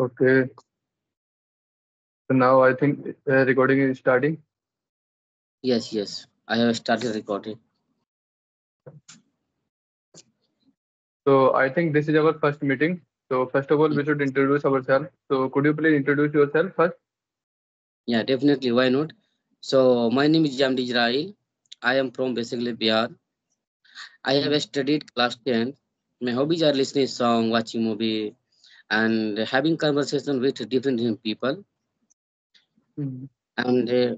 Okay. So now I think uh, recording is starting. Yes, yes. I have started recording. So I think this is our first meeting. So first of all, we should introduce ourselves. So could you please introduce yourself first? Yeah, definitely. Why not? So my name is Jamdi Izrail. I am from basically Bihar. I have studied class 10. My hobbies are listening song, watching movie, and having conversation with different people. Mhm. And uh,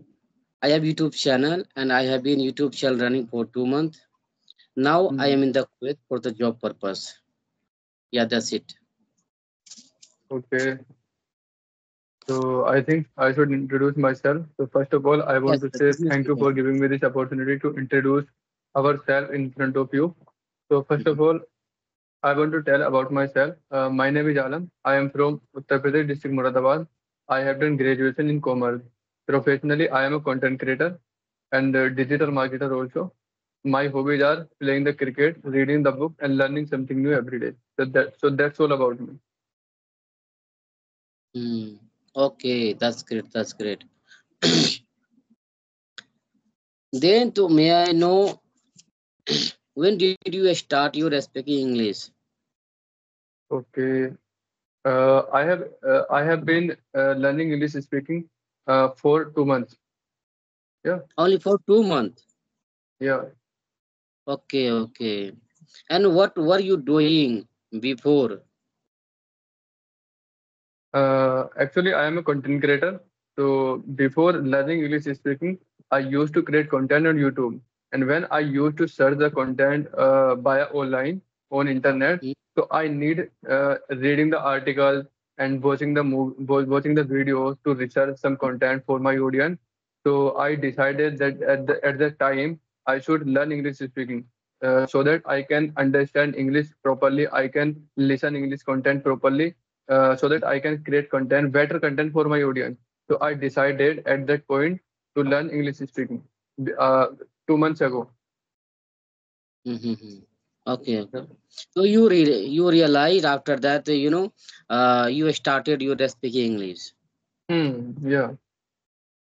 I have YouTube channel, and I have been YouTube channel running for two months. Now I Mhm. am in the Kuwait for the job purpose. Yeah, that's it. Okay. So I think I should introduce myself. So first of all, I want Yes, to say thank you for giving me this opportunity to introduce ourselves in front of you. So first of all, I want to tell about myself. Uh, my name is Alam. I am from Uttar Pradesh district Muradabad. I have done graduation in commerce. Professionally, I am a content creator and digital marketer also. My hobbies are playing the cricket, reading the book, and learning something new every day. So that so that's all about me. Hmm. Okay, that's great. That's great. then, to may I know when did you start your speaking English? Okay. Uh, I have uh, I have been uh, learning English speaking uh, for two months. Yeah only for two months. Yeah. Okay, okay. And what were you doing before? Uh, actually, I am a content creator. So before learning English speaking, I used to create content on YouTube. And when I used to search the content uh, via online on internet, Hmm. so I need uh, reading the articles and watching the mov- watching the videos to research some content for my audience. So I decided that at the at that time I should learn English speaking uh, so that I can understand English properly. I can listen English content properly uh, so that I can create content, better content for my audience. So I decided at that point to learn English speaking uh, two months ago. Mhm. Okay, okay. So you re- you realize after that, you know, uh, you started your speaking English. Hmm, yeah.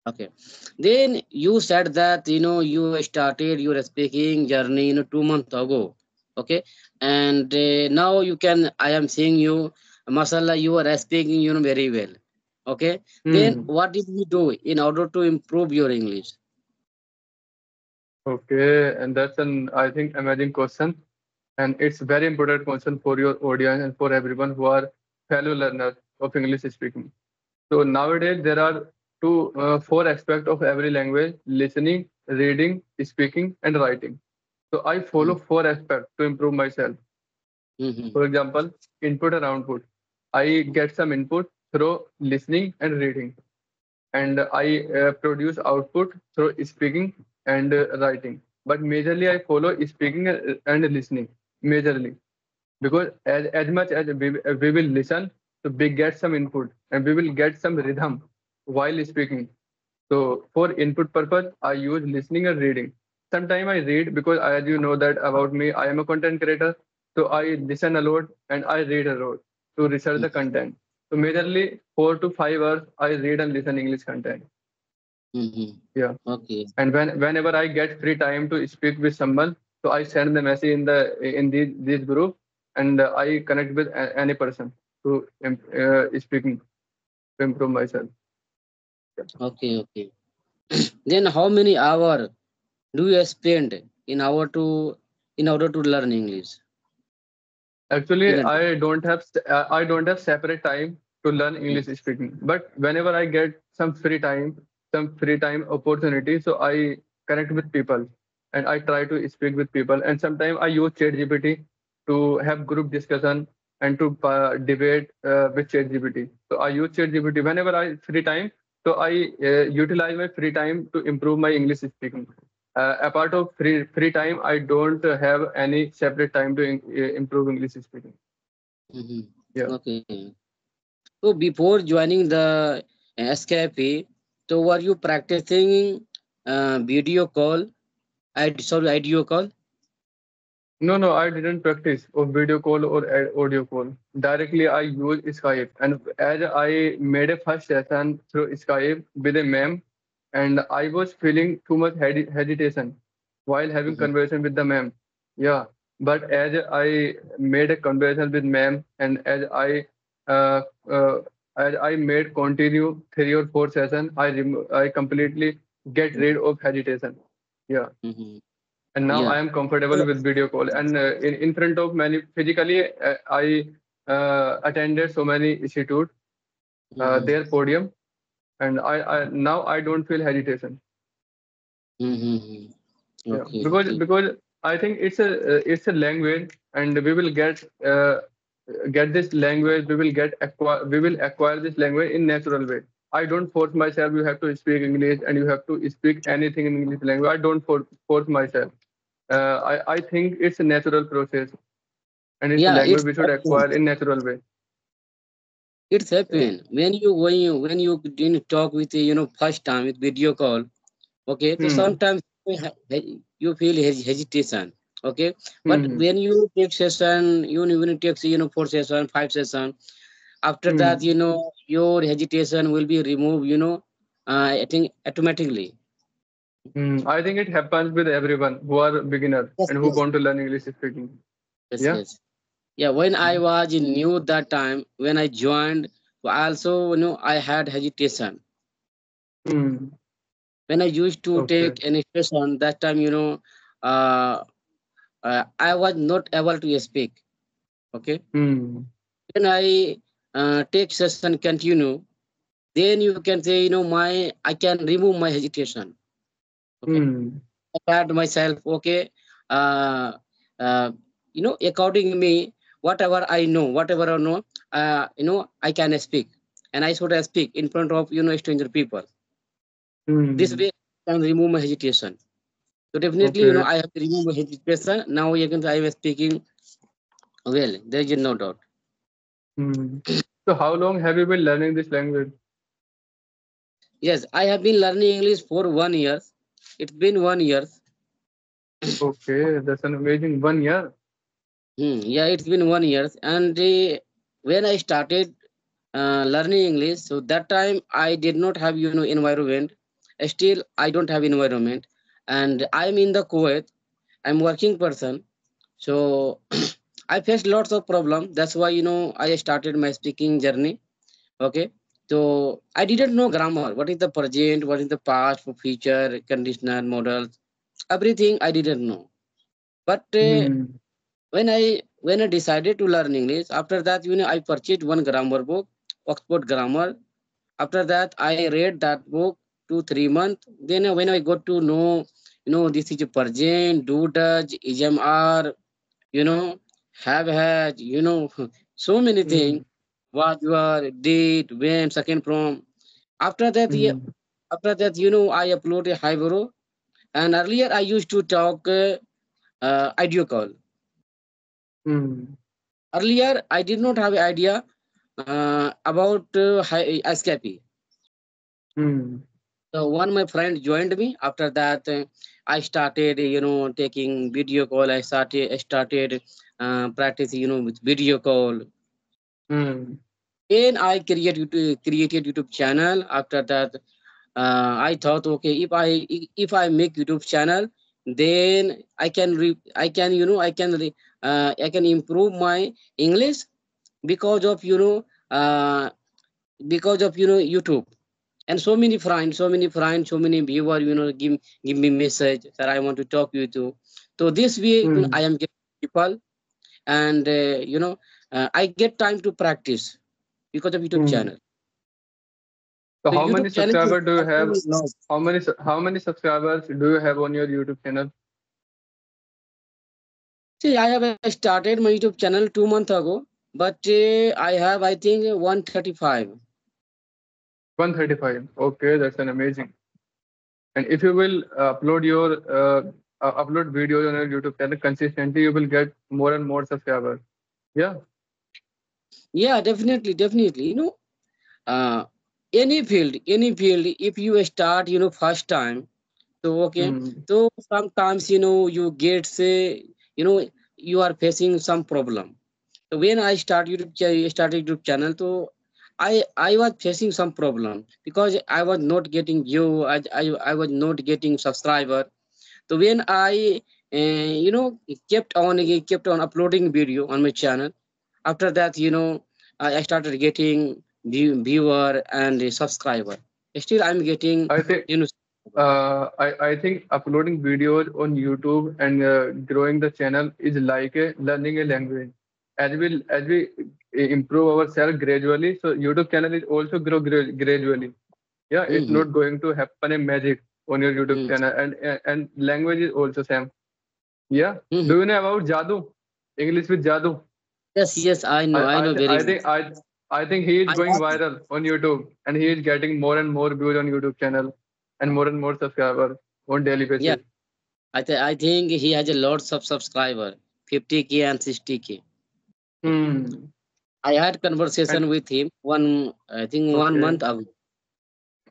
Okay. Then you said that you know you started your speaking journey you know two months ago. Okay. And uh, now you can I am seeing you, mashallah, you are speaking you know very well. Okay. Then Hmm. what did you do in order to improve your English? Okay, and that's an I think amazing question, and it's very important question for your audience and for everyone who are fellow learners of English speaking. So nowadays there are two, uh, four aspects of every language: listening, reading, speaking, and writing. So I follow four aspects to improve myself. Mm-hmm. For example, input and output. I get some input through listening and reading, and I uh, produce output through speaking and uh, writing. But majorly, I follow speaking and and listening majorly because as, as much as we, we will listen, so we get some input and we will get some rhythm while speaking. So for input purpose, I use listening and reading. Sometimes I read because as you know that about me, I am a content creator. So I listen a lot and I read a lot to research the content. So majorly four to five hours I read and listen English content. Mm-hmm. Yeah. Okay. And when whenever I get free time to speak with someone, so I send the message in the in these this group and uh, I connect with a- any person to uh, speaking to improve myself. Okay, okay. then how many hour do you spend in order to in order to learn English? Actually? I don't have uh, I don't have separate time to learn English speaking. But whenever I get some free time, some free time opportunity, so I connect with people and I try to speak with people. And sometimes I use ChatGPT to have group discussion and to uh, debate uh, with ChatGPT. So I use ChatGPT whenever I free time. So I uh, utilize my free time to improve my English speaking. Uh, apart of free free time, I don't have any separate time to in, uh, improve English speaking. Mhm. Yeah. Okay. So before joining the SKP, so were you practicing uh, video call? I sorry, audio call. No, no, I didn't practice of video call or audio call. Directly, I use Skype, and as I made a first session through Skype with a ma'am, and I was feeling too much hesitation while having Mhm. conversation with the ma'am. Yeah, but as I made a conversation with ma'am, and as I uh, uh, as I made continue three or four session, I remo- I completely get rid of hesitation. Yeah Mhm. and now Yeah. I am comfortable with video call. And uh, in, in front of many physically, uh, I uh, attended so many institute, uh, Mhm. their podium, and I, I now I don't feel hesitation. Mhm. Yeah, Okay. because because I think it's a uh, it's a language, and we will get uh, get this language. We will get acquire we will acquire this language in natural way. I don't force myself. You have to speak English, and you have to speak anything in English language. I don't force force myself. Uh, I I think it's a natural process, and it's a language it's we should acquire in natural way. It's happened when you when you when you didn't talk with you know first time with video call. Okay, so Hmm. sometimes you ha- he- you feel hesitation. Okay, but Hmm. when you take session, you you take you know four session, five session, after that Hmm. you know your hesitation will be removed. You know, uh, I think automatically. Hmm. I think it happens with everyone who are beginners Yes, and who yes, want to learn English speaking. yes, Yeah. yes. Yeah, when I was in new that time, when I joined, also you know I had hesitation. Hmm. when I used to Okay. take any session, that time, you know, uh, uh, I was not able to speak. Okay. Hmm. When I uh, take session continue, then you can say, you know, my I can remove my hesitation. Okay. Hmm. I had myself, okay. Uh, uh, you know, according to me, whatever I know, whatever I know, uh, you know, I can speak. And I should speak in front of, you know, stranger people. This Hmm. way I can remove my hesitation. So definitely, you know, I have to remove my hesitation. Now you can I am speaking well. There is no doubt. Hmm. So how long have you been learning this language? Yes, I have been learning English for one year. It's been one year. Okay, that's an amazing one year. Hmm, yeah, it's been one year. And uh, when I started uh, learning English, so that time I did not have you know environment. Still, I don't have environment, and I'm in the Kuwait. I'm working person, so I faced lots of problem. That's why you know I started my speaking journey. Okay. So I didn't know grammar. What is the present? What is the past, future, conditional, models? Everything I didn't know. But uh, Hmm. when I when I decided to learn English, after that, you know, I purchased one grammar book, Oxford Grammar. After that, I read that book two three months. Then uh, when I got to know, you know, this is a present, do does, EMR, you know, have had, you know, so many Hmm. things. What you are, did, when, second from. After that, yeah, Hmm. after that, you know, I upload uploaded Hybro. And earlier I used to talk uh, uh, audio call. Hmm. Earlier, I did not have idea uh, about uh, Skype. Hmm. So one my friend joined me. After that, uh, I started, you know, taking video call. I started, I started uh, practicing, you know, with video call. Hmm. Then I created YouTube, created YouTube channel. After that, uh, I thought, okay, if I if I make YouTube channel, then I can re, I can you know I can re, uh, I can improve my English because of you know uh, because of you know YouTube and so many friends, so many friends, so many viewers, you know, give give me message that I want to talk you to. So this way, you know, Hmm. I am getting people, and uh, you know, uh, I get time to practice because of YouTube Hmm. channel. So So how many YouTube channel subscribers do you have? helping me a lot. How many how many subscribers do you have on your YouTube channel? See, I have started my YouTube channel two months ago, but uh, I have, I think, 135. 135. Okay, that's an amazing. And if you will uh, upload your uh, uh, upload videos on your YouTube channel consistently, you will get more and more subscribers. Yeah. Yeah, definitely, definitely. You know, uh, any field, any field, if you start, you know, first time, so okay, Hmm. so sometimes, you know, you get, say, you know, you are facing some problem. So when I start YouTube, cha- started YouTube channel, so I I was facing some problem because I was not getting view, I I, I was not getting subscriber. So when I uh, you know kept on kept on uploading video on my channel, after that you know I, I started getting view, viewer and subscriber. Still, I'm getting I think you know uh, I, I think uploading videos on YouTube and uh, growing the channel is like a, learning a language. As we as we improve ourselves gradually, so YouTube channel is also grow gra- gradually. Yeah, it's Mhm. not going to happen a magic on your YouTube Mm. channel, and and- and language is also same. Yeah. Mhm. Do you know about Jadoo? English with Jadoo. yes yes I know I, know thi- very I think I I think he is I going watch- viral on YouTube, and he is getting more and more views on YouTube channel, and more and more subscribers on daily basis. Yeah. I, th- I think he has a lot of subscriber 50k and 60k Hmm. i had conversation with him one i think one month ago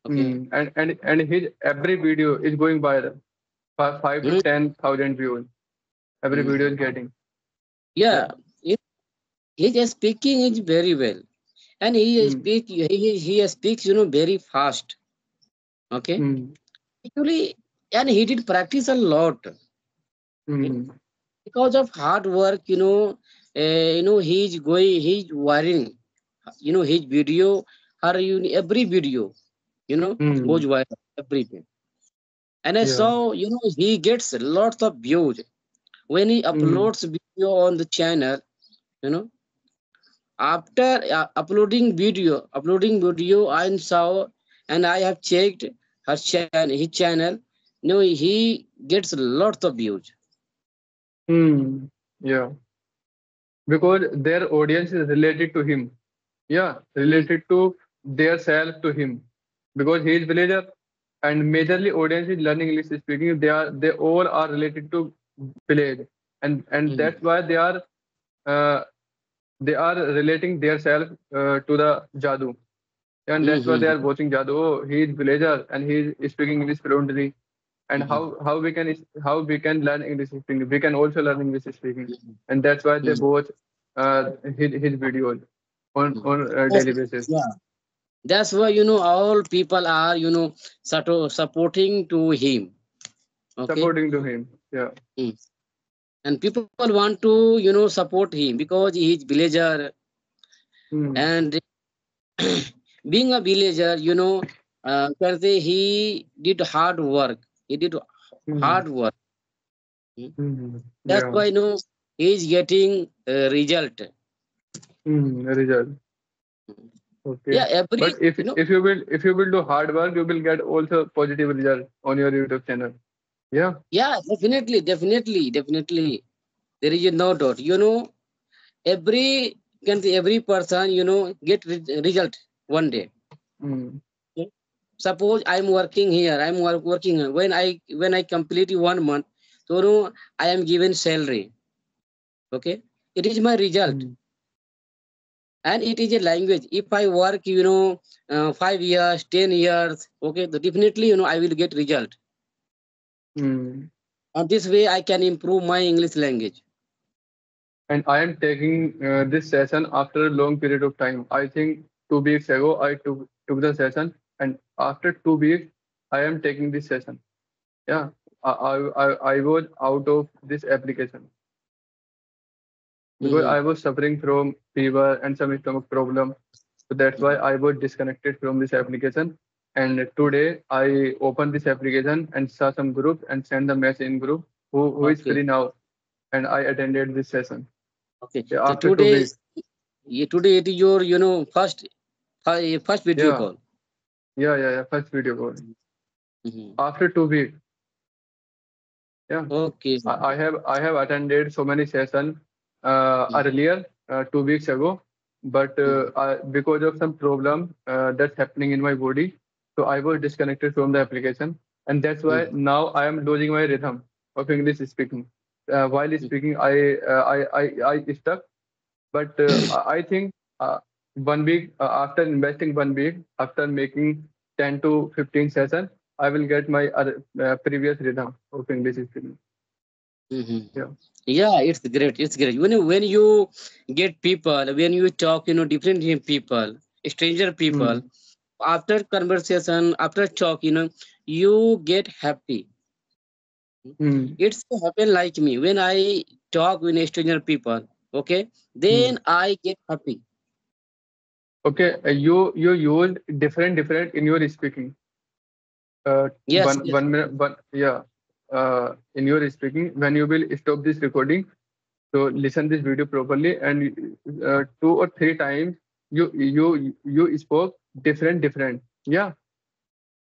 okay Hmm. And and and his every video is going viral. Fi- Five to Hmm. ten thousand views. Every Hmm. video is getting. yeah it, his speaking is very well and he Hmm. speak he, he he speaks you know very fast okay actually and he did practice a lot because of hard work you know you know he's going he's wiring you know his video her every video you know Hmm. goes viral everything and i Yeah. saw you know he gets lots of views when he uploads video on the channel you know after uh, uploading video uploading video i saw and i have checked her channel his channel you know he gets lots of views Hmm. Yeah. Because their audience is related to him. Yeah, related to their self to him. Because he is villager and majorly audience is learning English speaking. They are they all are related to village. And and Mhm. that's why they are uh, they are relating their self uh, to the Jadoo. And that's why they are watching Jadoo. Oh, he is villager and he is speaking English fluently. And Mhm. how how we can how we can learn English speaking? We can also learn English speaking and that's why they Mhm. watch uh, his, his videos on on a daily basis. Yeah. That's why you know all people are you know suppo- supporting to him. Okay. Supporting to him. Yeah. And people want to you know support him because he is villager Hmm. and being a villager you know uh, he did hard work. He did Hmm. hard work. Hmm. That's yeah. why you know he is getting uh, result. Hmm. Result. Okay. Yeah. Every But if you know if you will if you will do hard work, you will get also positive result on your YouTube channel. Yeah. Yeah, definitely, definitely, definitely. There is no doubt. You know, every can every person, you know, get re- result one day. Hmm. Suppose I'm working here, I'm work, working here. when I when I complete one month, so you know, I am given salary. Okay, it is my result, Hmm. and it is a language. If I work, you know, uh, five years, ten years, okay, so definitely, you know, I will get result. Hmm. And this way, I can improve my English language. And I am taking uh, this session after a long period of time. I think two weeks ago I took took the session, and after two weeks I am taking this session. Yeah, I I I, was out of this application because Mhm. I was suffering from fever and some stomach problem. So that's why I was disconnected from this application. And today I opened this application and saw some group and sent the message in group who, who is Okay. free now. And I attended this session. Okay. Yeah, So after two today, weeks. yeah, today it is your, you know, first, fi- first video Yeah. call. Yeah, yeah, yeah. First video call. Mhm. After two weeks. Yeah. Okay. I, I have I have attended so many sessions uh, Mhm. earlier uh, two weeks ago, but uh, I, because of some problem uh, that's happening in my body, so I was disconnected from the application, and that's why now I am losing my rhythm of English speaking. Uh, while speaking, I, uh, I I I stuck, but I think one week after investing one week after making 10 to 15 sessions, I will get my other, uh, previous rhythm of English speaking. Mhm. Yeah. Yeah, it's great. It's great. When you, when you get people, when you talk, you know, different people, stranger people, after conversation, after talk, you know, you get happy. Hmm. It's happen like me when I talk with stranger people. Okay, then I get happy. Okay, uh, you you use different different in your speaking. Uh, Yes, one yes. one minute, one yeah. Uh, in your speaking, when you will stop this recording, so listen this video properly, and uh, two or three times you you you spoke different different. Yeah.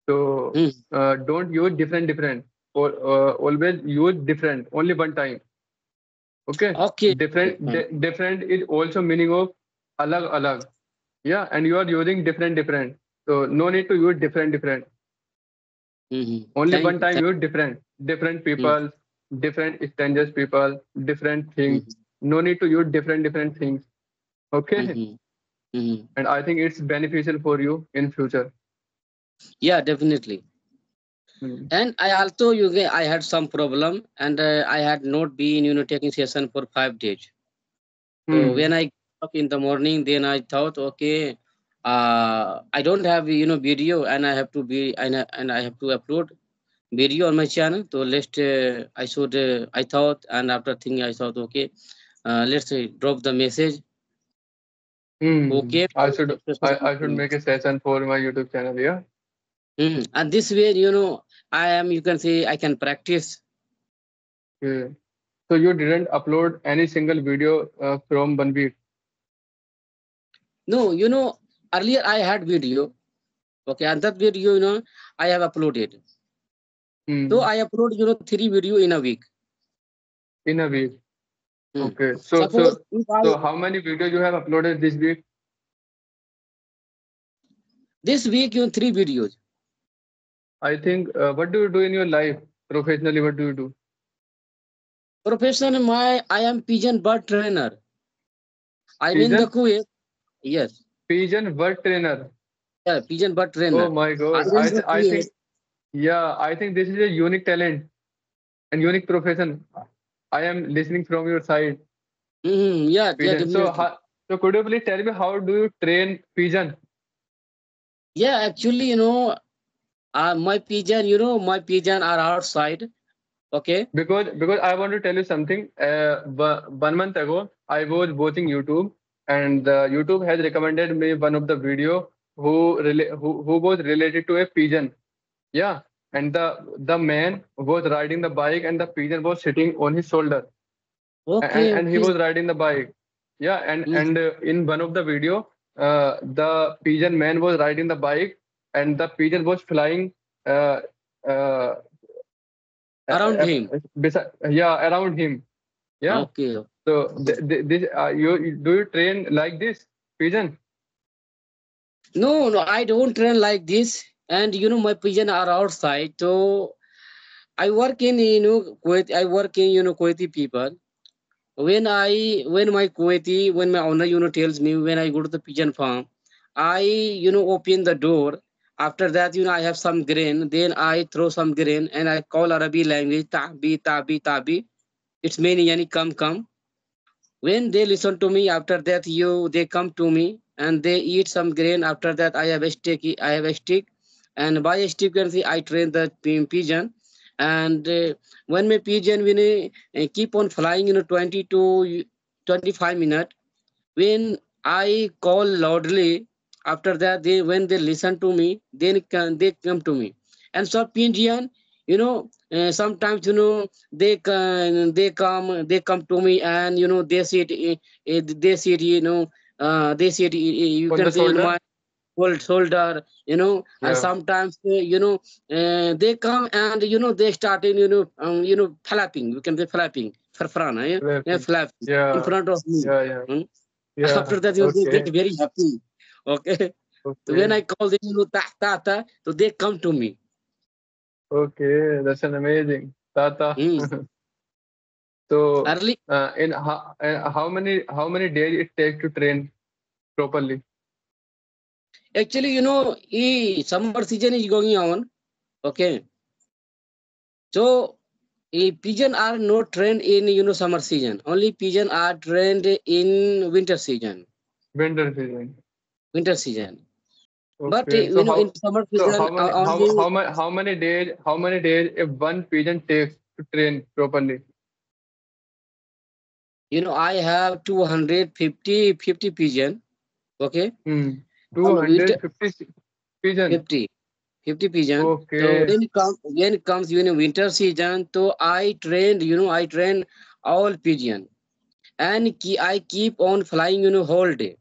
So Hmm. uh, don't use different different or uh, always use different only one time. Okay. Okay. Different okay. di- different is also meaning of alag alag. Yeah, and you are using different different. So no need to use different different. Mhm. Only Thank one time thank- use different different people, different strangers people, different things. Mhm. No need to use different different things. Okay. Mhm. Mhm. And I think it's beneficial for you in future. Yeah, definitely. Hmm. And I also, you I had some problem, and uh, I had not been, you know, taking session for five days. So Hmm. when I up in the morning, then I thought, okay, uh, I don't have, you know, video, and I have to be, and I, and I have to upload video on my channel. So let's, uh, I should, uh, I thought, and after thinking, I thought, okay, uh, let's uh, drop the message. Hmm. Okay. I should I, I should make a session for my YouTube channel. Yeah. Mhm. And this way, you know, I am, you can say, I can practice. Okay. So you didn't upload any single video uh, from week. No, you know, earlier I had video. Okay, and that video, you know, I have uploaded. Hmm. So I upload, you know, three video in a week. In a week. Hmm. Okay. So Suppose so I, so how many videos you have uploaded this week? this week, you know, three videos. I think uh, what do you do in your life professionally? What do you do? Professionally, my I am pigeon bird trainer. I'm in the Pigeon? Kuwait. Yes, Pigeon bird trainer. yeah, pigeon bird trainer. Oh my God. I th- I think yeah. I think this is a unique talent and unique profession. I am listening from your side. Mhm, yeah, yeah, So how, so could you please tell me how do you train pigeon? Yeah, actually, you know, uh, my pigeon, you know, my pigeon are outside. Okay. because because I want to tell you something. Uh, one month ago, I was watching YouTube, and uh, YouTube has recommended me one of the video who rela- who who was related to a pigeon. Yeah, and the the man was riding the bike, and the pigeon was sitting on his shoulder, and, Okay. and he was riding the bike. Yeah, and and uh, in one of the video, uh, the pigeon man was riding the bike, and the pigeon was flying. Uh, uh, Around him. beside, yeah, around him. Yeah. Okay. So th- th- this uh, you do you train like this pigeon? No, no, I don't train like this. And you know, my pigeon are outside. So I work in you know Kuwait. I work in you know Kuwaiti people. When I when my Kuwaiti when my owner you know tells me when I go to the pigeon farm, I you know open the door. After that, you know, I have some grain. Then I throw some grain and I call Arabic language tabi tabi tabi. It's meaning yani come come. When they listen to me, after that you they come to me and they eat some grain. After that, I have a stick. I have a stick, and by a stick, can see I train the pi- pigeon. And uh, when my pigeon when uh, keep on flying, you know, 20 to 25 minutes, when I call loudly, after that they when they listen to me, then can they come to me. And so pigeon, you know, uh, sometimes you know they can they come they come to me and you know they sit uh, uh, they sit you know uh, they sit uh, you On can say my shoulder you know and sometimes uh, you know uh, they come and you know they start in you know um, you know flapping you can say flapping farfrana yeah, yeah Flapping. flapping in front of me Yeah. Yeah. Hmm? Yeah. after that you they get very happy okay so when i call them you know ta ta ta so they come to me Okay. That's an amazing. Tata. Hmm. So early uh, in how, uh, how many how many days it takes to train properly? actually you know e summer season is going on okay so a pigeon are not trained in you know summer season. Only pigeon are trained in winter season. Winter season. Winter season. But Okay. you know how in summer so season how many uh, how how many how many days how many days if one pigeon takes to train properly? you know I have 250 50 pigeon. Okay. Hmm. Two On winter hundred fifty pigeon. 50 50 pigeon. So Okay. when it comes when it comes you know winter season, so I trained you know I train all pigeon and I keep on flying you know whole day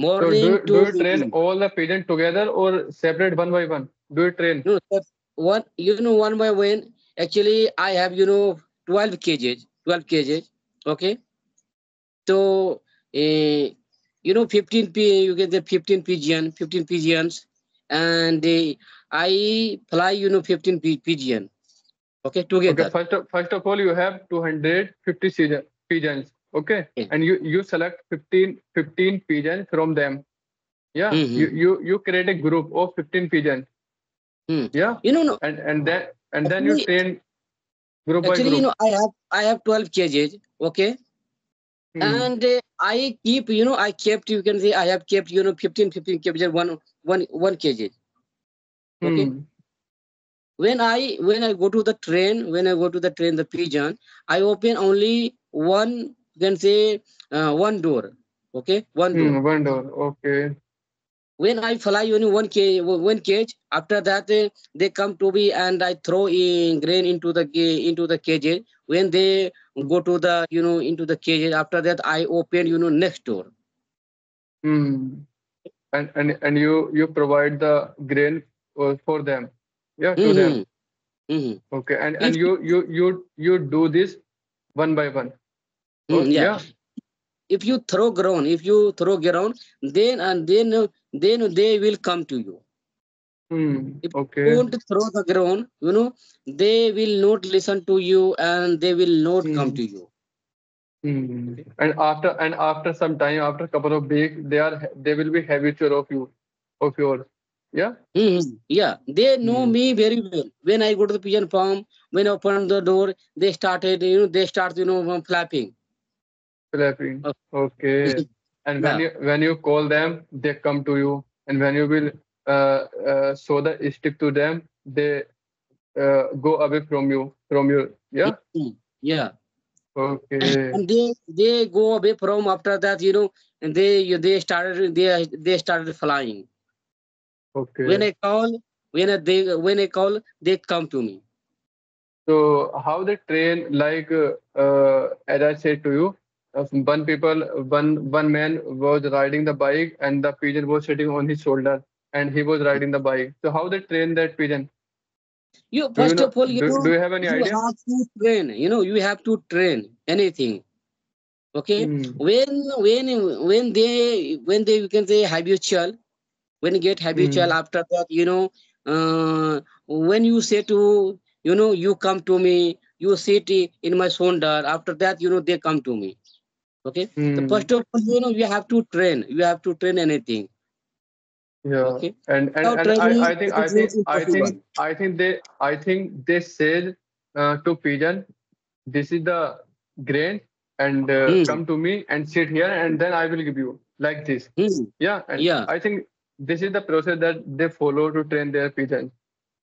So morning do to do you train evening. all the pigeon together or separate one by one? Do you train? No, one you know one by one. Actually, I have you know 12 cages, 12 cages. Okay, so uh, you know 15 p you get the 15 pigeon, 15 pigeons, and uh, I fly you know 15 pi- pigeon. Okay, Okay, together. first of, first of all, you have 250 pigeons. Okay, Okay. and you you select 15 15 pigeons from them. Yeah, you Mhm. you you create a group of 15 pigeons. Hmm. Yeah, You know, no, and and then and then you train group by actually, you know, I have I have 12 cages. Okay, Hmm. and uh, I keep you know I kept you can say I have kept you know 15 15 cages one one one kg. Okay. Hmm. when i when i go to the train when i go to the train the pigeon i open only one you can say uh, one door okay one door Hmm. One door. Okay. when i fly only one cage one cage after that eh, they come to me and i throw in grain into the into the cages when they go to the you know into the cages after that i open you know next door Hmm. And and and you you provide the grain uh, for them. Yeah, to them. Mhm. Mhm. Okay, and and If- you you you you do this one by one. Oh, Mm, yeah. yeah. if you throw ground if you throw ground then and then then they will come to you Hmm. if you Okay. don't throw the ground you know they will not listen to you and they will not come Hmm. to you Hmm. And after and after some time, after a couple of weeks, they are they will be habitual of you, of yours. Yeah. Mhm. yeah they know Hmm. me very well when i go to the pigeon farm when i open the door they started you know they start you know flapping Okay. And when yeah you when you call them, they come to you. And when you will uh, uh, show the stick to them, they uh, go away from you. From you. Yeah. Mhm. yeah Okay. and they they go away from after that you know and they they started they they started flying Okay. when i call when I, they when i call they come to me So how they train? Like uh, as I said to you, one people, one one man was riding the bike, and the pigeon was sitting on his shoulder, and he was riding the bike. So how they train that pigeon? you you first know? of all you Do, know do you have any you idea? have to train you know you have to train anything okay Hmm. when when when they when they you can say habitual when you get habitual Hmm. after that you know uh, when you say to you know you come to me you sit in my shoulder after that you know they come to me okay the Hmm. first of all you know you have to train you have to train anything Yeah. okay And and without and I training I think I think I think I think they I think they said uh, to pigeon, this is the grain, and uh, Hmm, come to me and sit here, and then I will give you like this. hmm, Yeah, and yeah I think this is the process that they follow to train their pigeons.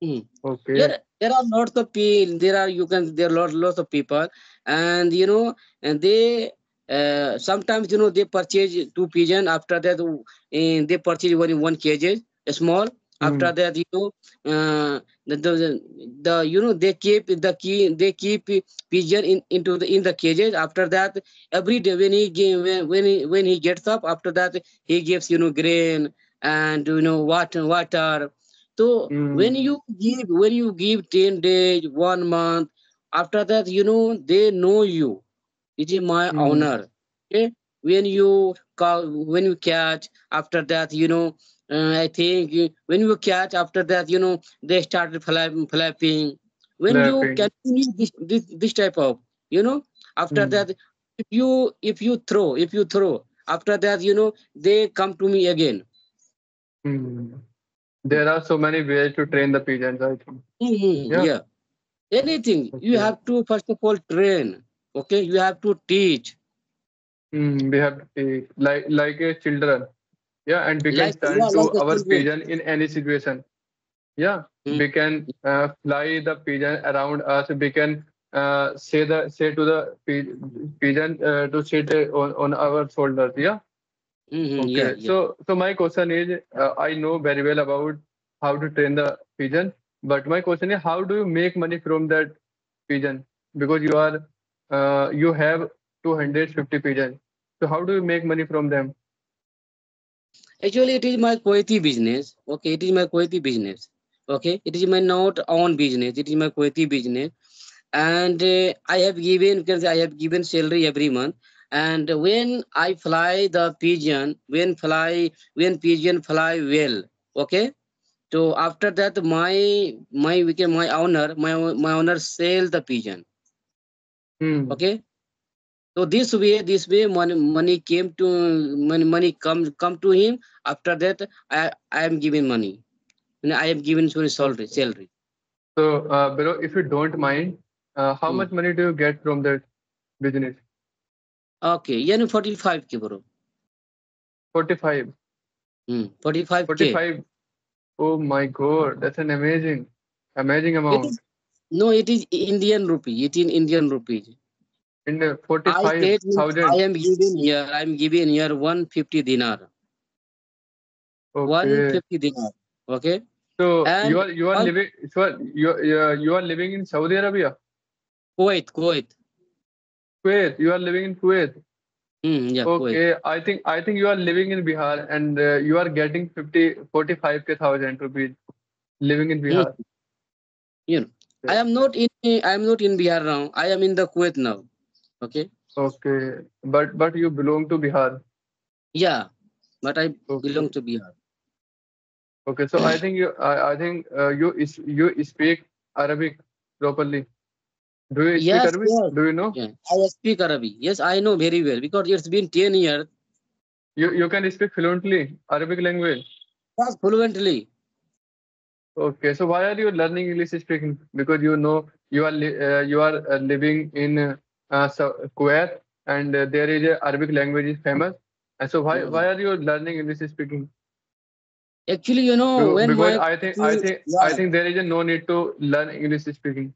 hmm. Okay. there there are lots of people there are you can there are lots, lots of people and you know and they uh, sometimes you know they purchase two pigeon. After that uh, they purchase one one kg small. After Hmm. that you know uh, the, the the you know they keep the key they keep pigeon in into the in the cages. After that every day when he give when when he, when he gets up after that he gives you know grain and you know water water. So when Hmm. you give when you give 10 days one month after that you know they know you is my Hmm. honor okay when you call when you catch after that you know uh, i think when you catch after that you know they started flapping, flapping when you Flapping. continue this, this this type of you know after Hmm. that if you if you throw if you throw after that you know they come to me again Hmm. There are so many ways to train the pigeons, I think. Mhm, Yeah. yeah anything you have to first of all train okay you have to teach Mm, we have to be like like a children. Yeah, and we can like turn yeah, to like our pigeon in any situation. Yeah, Mm. we can uh, fly the pigeon around us. We can uh, say the say to the pigeon uh, to sit uh, on, on our shoulders. Yeah. Mhm, yeah Okay. yeah So so my question is, uh, I know very well about how to train the pigeon, but my question is, how do you make money from that pigeon? Because you are uh, you have 250 pigeons. So how do you make money from them? actually it is my Kuwaiti business okay it is my Kuwaiti business okay it is my not own business it is my Kuwaiti business and uh, I have given because I have given salary every month. And when I fly the pigeon, when fly when pigeon fly well, okay. So after that, my my we can my owner my my owner sell the pigeon, Hmm. okay. So this way this way money money came to money money come come to him. After that, I I am giving money. And I am giving sorry salary salary. So, uh, bro, if you don't mind, uh, how Hmm. much money do you get from that business? Okay, yani 45 k bro. 45. Hmm, forty-five. Forty-five. Oh my God, that's an amazing, amazing amount. is no, it is Indian rupee. It in Indian rupee. In I get 45,000. I am giving here. I am giving here 150 dinar. Okay. 150 dinar. Okay. So And you are you are living so you you are, you are living in Saudi Arabia, Kuwait, Kuwait. Kuwait. You are living in Kuwait. Hmm, yeah, Kuwait. Okay, I think I think you are living in Bihar and uh, you are getting 50 45k rupees living in Hmm. Bihar. You know, I am not in I am not in Bihar now. I am in the Kuwait now. Okay. Okay, but but you belong to Bihar. Yeah, but I Okay. belong to Bihar. Okay, so I think you I, I think uh, you is you speak Arabic properly. Do you speak Yes, Arabic? yes. Do you know? Yeah. I speak Arabic. Yes, I know very well because it's been 10 years. You you can speak fluently Arabic language. Yes, fluently. Okay, so why are you learning English speaking? Because you know you are li- uh, you are uh, living in uh, Kuwait and uh, there is a Arabic language is famous. And so why why are you learning English speaking? Actually, you know, when because I think I think I think there is a no need to learn English speaking.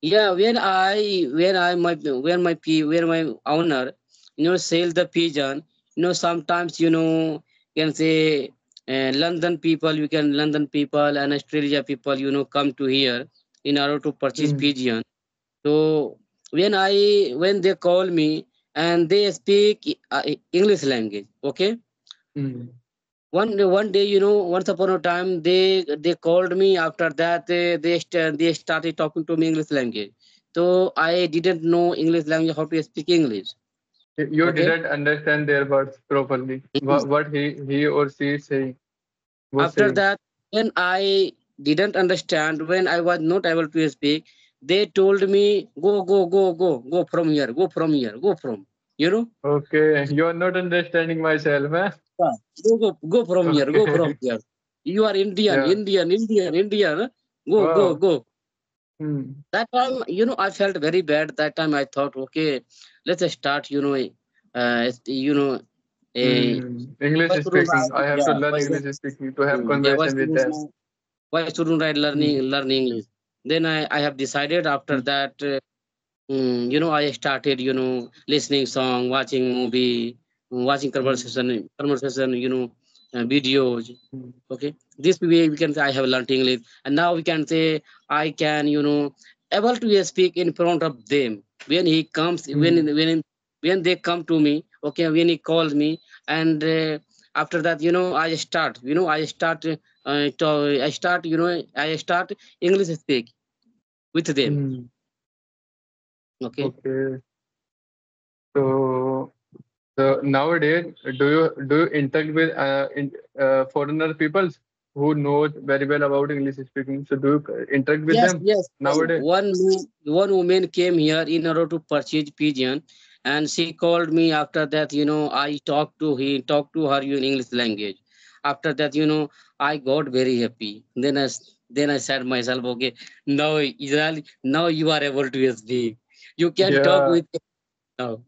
yeah, when I when I my when my p when my owner, you know, sell the pigeon, you know, sometimes you know can say uh, London people, you can London people and Australia people, you know, come to here in order to purchase Hmm. pigeon. So when I when they call me and they speak uh, English language, okay. Hmm. one one day you know once upon a time they they called me after that they they, they started talking to me english language so i didn't know english language how to speak english You okay didn't understand their words properly. What, what he he or she is saying after saying. that when i didn't understand when i was not able to speak they told me go go go go go from here go from here go from you know Okay, you are not understanding myself, huh? Yeah, go go go from here go from here you are indian Yeah. indian indian indian go go Wow. go Hmm. that time you know i felt very bad that time i thought okay let's start you know uh you know a Hmm. English speaking. I, have to learn English speaking to have mm, yeah conversation with them. Why shouldn't i learning Hmm. learn english then i i have decided after Hmm. that uh, mm, you know i started you know listening song watching movie watching Hmm. conversation conversation you know uh, videos Hmm. okay this way we can say i have learned english and now we can say i can you know able to speak in front of them when he comes when Hmm. when when they come to me okay when he calls me and uh, after that you know i start you know i start uh, to, i start you know i start english speak with them Hmm. okay Okay. So, so nowadays, do you do you interact with uh, in, uh, foreigner peoples who knows very well about English speaking? So do you interact with yes them yes nowadays? one one woman came here in order to purchase pigeon and she called me after that you know i talked to he talked to her in english language after that you know i got very happy then i then I said myself, okay, now Izrail, now you are able to speak. You can talk Yeah. with now.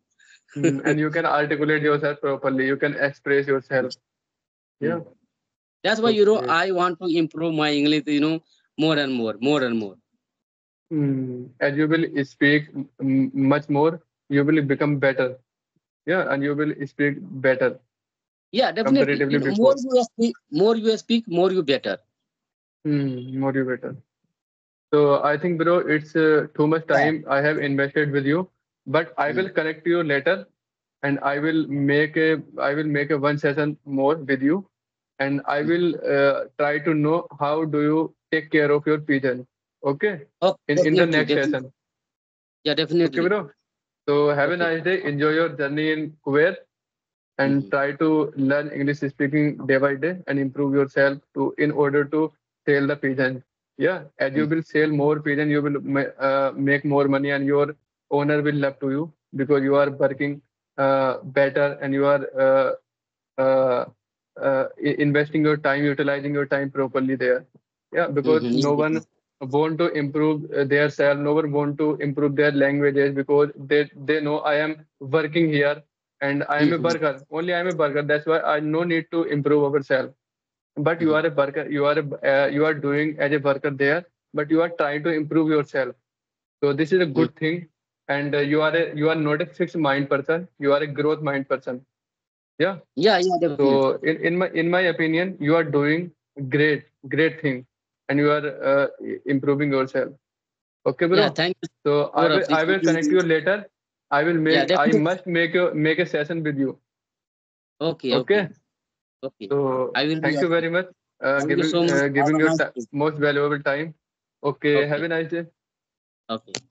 Mm, and you can articulate yourself properly. You can express yourself. Yeah. That's why you know Okay. I want to improve my English, you know, more and more, more and more. Mm, as you will speak mm, much more, you will become better. Yeah, and you will speak better. Yeah, definitely. You know, more you speak, more you speak, more you better. Mm, more you better. So I think, bro, it's uh, too much Yeah. time I have invested with you, but I will connect you later, and I will make a I will make a one session more with you, and I will uh, try to know how do you take care of your pigeon. Okay, Oh, in in the next definitely. session. Yeah, Okay, definitely. bro. So have a nice day. Enjoy your journey in Kuwait and Mhm. try to learn English speaking day by day and improve yourself to in order to sell the pigeon. Yeah, as you Mm. will sell more pigeon, you will uh, make more money and your owner will love to you because you are working uh, better and you are uh, investing your time, utilizing your time properly there. Yeah, because Mhm. no one want to improve uh, their self no one want to improve their languages because they they know i am working here and i am a Mhm. worker only i am a worker that's why i no need to improve ourselves but you Mhm. are a worker you are a, uh, you are doing as a worker there but you are trying to improve yourself so this is a good thing and uh, you are a you are not a fixed mind person you are a growth mind person yeah Yeah, yeah, definitely. so in, in my in my opinion you are doing great great thing and you are uh, improving yourself Okay, bro. Yeah, thank you So I will I will connect you later. I will Yeah, make I must make a make a session with you. Okay, Okay. okay, okay. So I will thank you very much. Uh, Thank you giving so much. uh, giving your nice most valuable time. Okay. Have a nice day. okay.